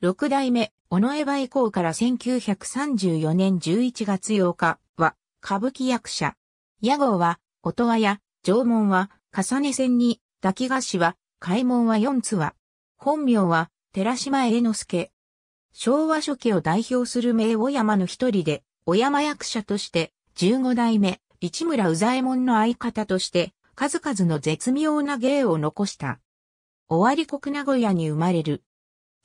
六代目、尾上梅以から1934年11月8日は、歌舞伎役者。屋号は、音羽屋、縄文は、重ね線に、抱き菓子は、開門は四つは。本名は、寺島栄之助。昭和初期を代表する名小山の一人で、小山役者として、十五代目、市村宇左衛門の相方として、数々の絶妙な芸を残した。尾張国名古屋に生まれる。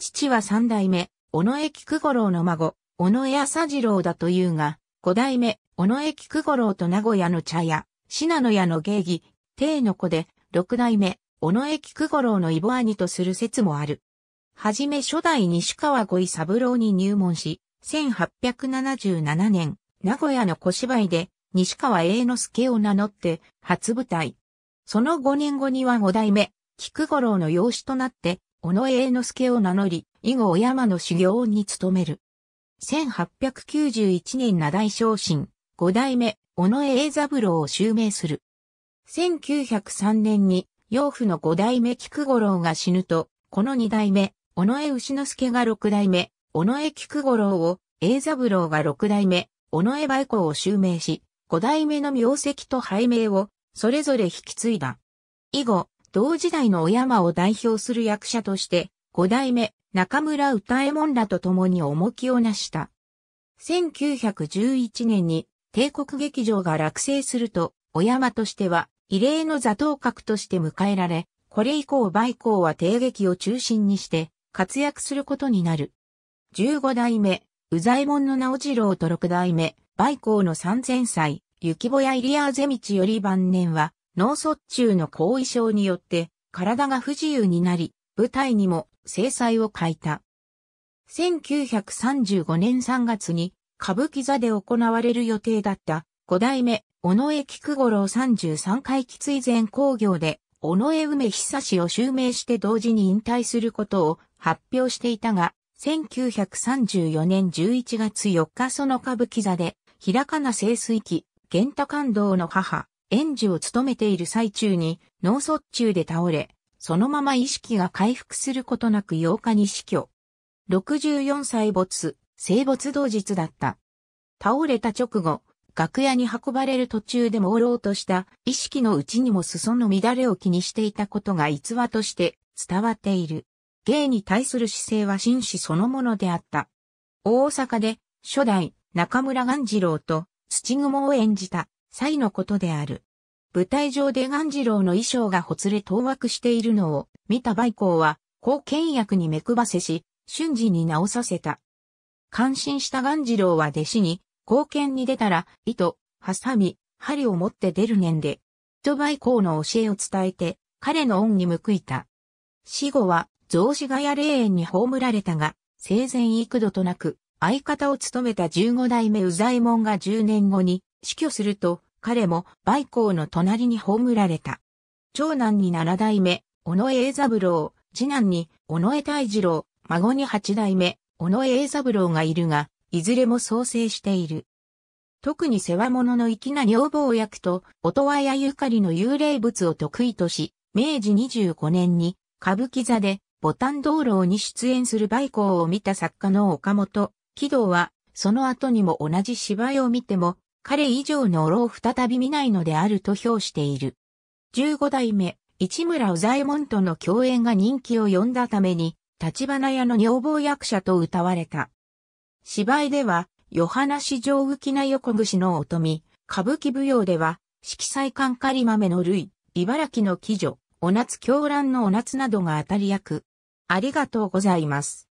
父は三代目、尾上菊五郎の孫、尾上朝次郎だというが、五代目、尾上菊五郎と名古屋の茶屋、信濃屋の芸妓、帝の子で、六代目、尾上菊五郎の異母兄とする説もある。はじめ初代西川五位三郎に入門し、1877年、名古屋の小芝居で、西川栄之助を名乗って初舞台。その5年後には5代目、菊五郎の養子となって、小野栄之助を名乗り、以後山の修行に努める。1891年名大昇進、5代目、小野栄三郎を襲名する。1903年に、養父の5代目菊五郎が死ぬと、この2代目、小野江牛之助が6代目、小野江菊五郎を、栄三郎が6代目、小野江梅子を襲名し、5代目の名跡と拝名を、それぞれ引き継いだ。以後、同時代のお山を代表する役者として、五代目、中村歌右衛門らと共に重きをなした。1911年に帝国劇場が落成すると、お山としては異例の座頭角として迎えられ、これ以降梅公は帝劇を中心にして活躍することになる。15代目、宇左衛門の直次郎と6代目、梅公の三千歳、雪ぼや入谷ゼミチより晩年は、脳卒中の後遺症によって体が不自由になり、舞台にも制裁を書いた。1935年3月に歌舞伎座で行われる予定だった五代目、尾上菊五郎33回喫追前工業で、尾上梅久志を襲名して同時に引退することを発表していたが、1934年11月4日その歌舞伎座で、平かな清水期、玄太感動の母、園児を務めている最中に脳卒中で倒れ、そのまま意識が回復することなく8日に死去。64歳没、生没同日だった。倒れた直後、楽屋に運ばれる途中で朦朧とした意識のうちにも裾の乱れを気にしていたことが逸話として伝わっている。芸に対する姿勢は紳士そのものであった。大阪で初代中村鴈治郎と土雲を演じた際のことである。舞台上で鴈治郎の衣装がほつれ当惑しているのを見た梅公は、後見役に目配せし、瞬時に直させた。感心した鴈治郎は弟子に、後見に出たら、糸、ハサミ、針を持って出る年で、と梅公の教えを伝えて、彼の恩に報いた。死後は、増子ヶ谷霊園に葬られたが、生前幾度となく、相方を務めた15代目宇左衛門が10年後に死去すると、彼も梅公の隣に葬られた。長男に七代目、小野栄三郎、次男に小野江泰次郎、孫に八代目、小野栄三郎がいるが、いずれも創生している。特に世話物の粋な女房役と、音羽屋ゆかりの幽霊物を得意とし、明治25年に歌舞伎座でボタン道路に出演する梅公を見た作家の岡本、木道は、その後にも同じ芝居を見ても、彼以上の老を再び見ないのであると評している。15代目、市村宇左衛門との共演が人気を呼んだために、立花屋の女房役者と歌われた。芝居では、夜話上浮きな横串の乙女、歌舞伎舞踊では、色彩感狩豆の類、茨城の貴女、お夏狂乱のお夏などが当たり役。ありがとうございます。